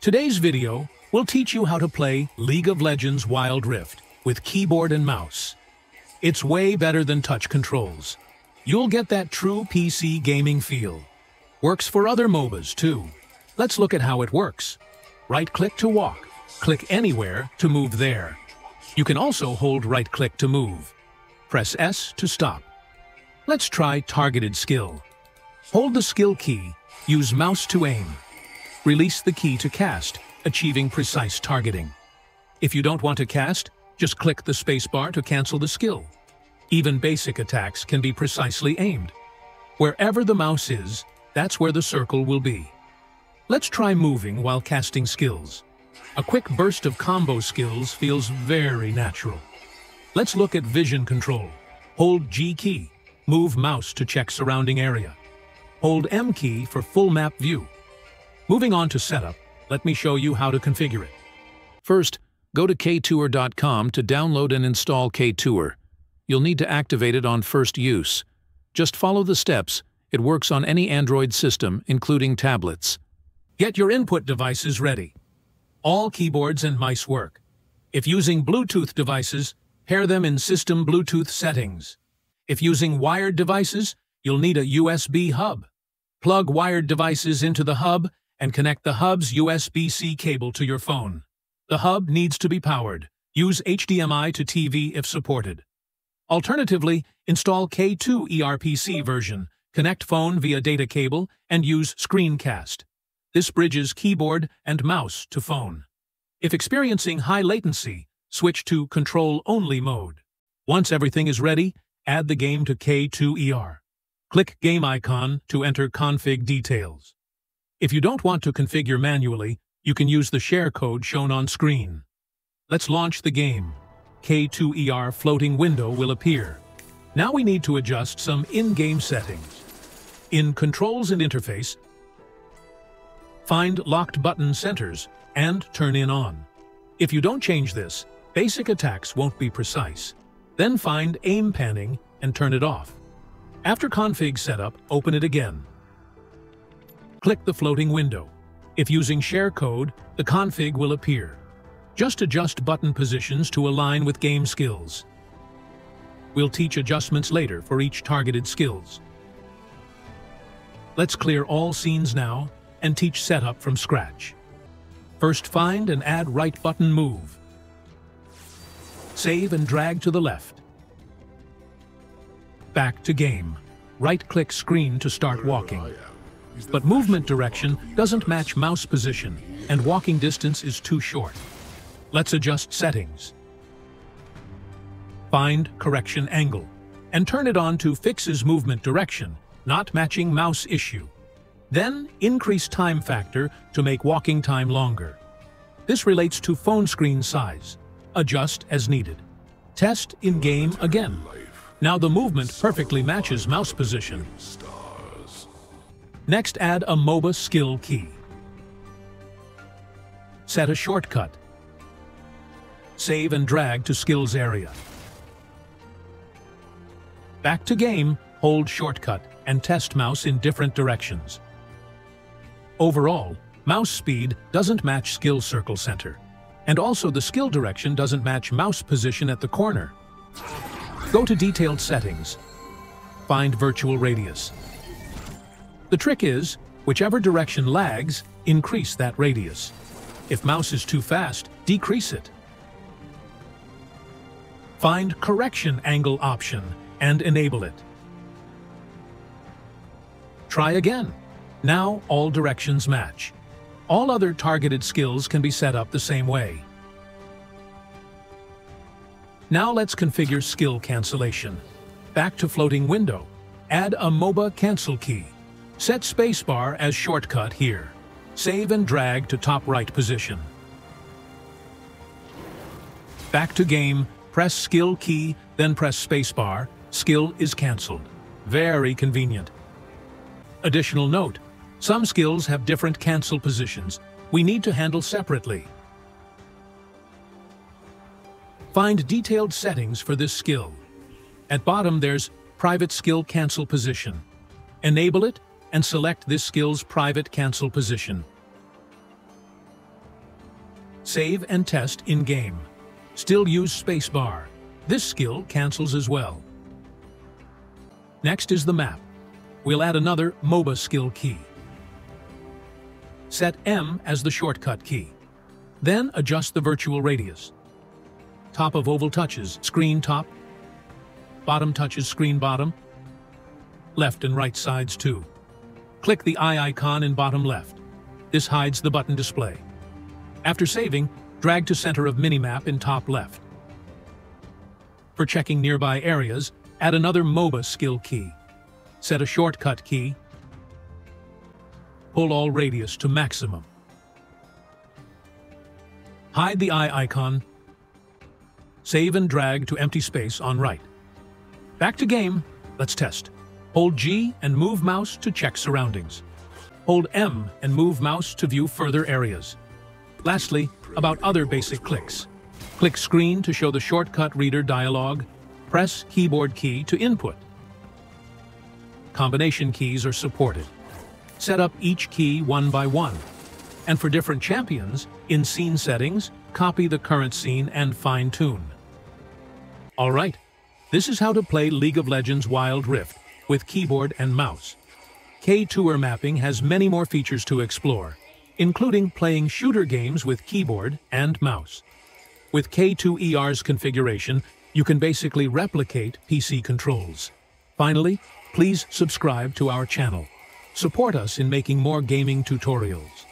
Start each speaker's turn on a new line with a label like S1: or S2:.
S1: Today's video will teach you how to play League of Legends Wild Rift with keyboard and mouse. It's way better than touch controls. You'll get that true PC gaming feel. Works for other MOBAs too. Let's look at how it works. Right-click to walk. Click anywhere to move there. You can also hold right-click to move. Press S to stop. Let's try targeted skill. Hold the skill key, use mouse to aim. Release the key to cast, achieving precise targeting. If you don't want to cast, just click the spacebar to cancel the skill. Even basic attacks can be precisely aimed. Wherever the mouse is, that's where the circle will be. Let's try moving while casting skills. A quick burst of combo skills feels very natural. Let's look at vision control. Hold G key. Move mouse to check surrounding area. Hold M key for full map view. Moving on to setup, let me show you how to configure it. First, go to k2er.com to download and install K2er. You'll need to activate it on first use. Just follow the steps. It works on any Android system, including tablets. Get your input devices ready. All keyboards and mice work. If using Bluetooth devices, pair them in System Bluetooth settings. If using wired devices, you'll need a USB hub. Plug wired devices into the hub and connect the hub's USB-C cable to your phone. The hub needs to be powered. Use HDMI to TV if supported. Alternatively, install K2er PC version, connect phone via data cable, and use Screencast. This bridges keyboard and mouse to phone. If experiencing high latency, switch to control-only mode. Once everything is ready, add the game to K2ER. Click Game icon to enter config details. If you don't want to configure manually, you can use the share code shown on screen. Let's launch the game. K2ER floating window will appear. Now we need to adjust some in-game settings. In Controls and Interface, find Locked Button Centers and Turn In On. If you don't change this, basic attacks won't be precise. Then find Aim Panning and turn it off. After config setup, open it again. Click the floating window. If using share code, the config will appear. Just adjust button positions to align with game skills. We'll teach adjustments later for each targeted skills. Let's clear all scenes now and teach setup from scratch. First find and add right button move. Save and drag to the left. Back to game. Right-click screen to start walking. But movement direction doesn't match mouse position, and walking distance is too short. Let's adjust settings. Find correction angle, and turn it on to fixes movement direction, not matching mouse issue. Then increase time factor to make walking time longer. This relates to phone screen size. Adjust as needed. Test in-game again. Now the movement perfectly matches mouse position. Next add a MOBA skill key. Set a shortcut. Save and drag to skills area. Back to game, hold shortcut and test mouse in different directions. Overall, mouse speed doesn't match skill circle center, and also the skill direction doesn't match mouse position at the corner. Go to detailed settings. Find virtual radius. The trick is, whichever direction lags, increase that radius. If mouse is too fast, decrease it. Find correction angle option and enable it. Try again. Now all directions match. All other targeted skills can be set up the same way. Now let's configure skill cancellation. Back to floating window. Add a MOBA cancel key. Set spacebar as shortcut here. Save and drag to top right position. Back to game, press skill key, then press spacebar. Skill is cancelled. Very convenient. Additional note, some skills have different cancel positions. We need to handle separately. Find detailed settings for this skill. At bottom there's Private Skill Cancel Position. Enable it and select this skill's private cancel position. Save and test in-game. Still use spacebar. This skill cancels as well. Next is the map. We'll add another MOBA skill key. Set M as the shortcut key. Then adjust the virtual radius. Top of oval touches, screen top. Bottom touches, screen bottom. Left and right sides too. Click the eye icon in bottom left. This hides the button display. After saving, drag to center of minimap in top left. For checking nearby areas, add another MOBA skill key. Set a shortcut key. Pull all radius to maximum. Hide the eye icon. Save and drag to empty space on right. Back to game. Let's test. Hold G and move mouse to check surroundings. Hold M and move mouse to view further areas. Lastly, about other basic clicks. Click Screen to show the shortcut reader dialog. Press keyboard key to input. Combination keys are supported. Set up each key one by one. And for different champions, in scene settings, copy the current scene and fine-tune. Alright, this is how to play League of Legends Wild Rift with keyboard and mouse. K2er mapping has many more features to explore, including playing shooter games with keyboard and mouse. With K2ER's configuration, you can basically replicate PC controls. Finally, please subscribe to our channel. Support us in making more gaming tutorials.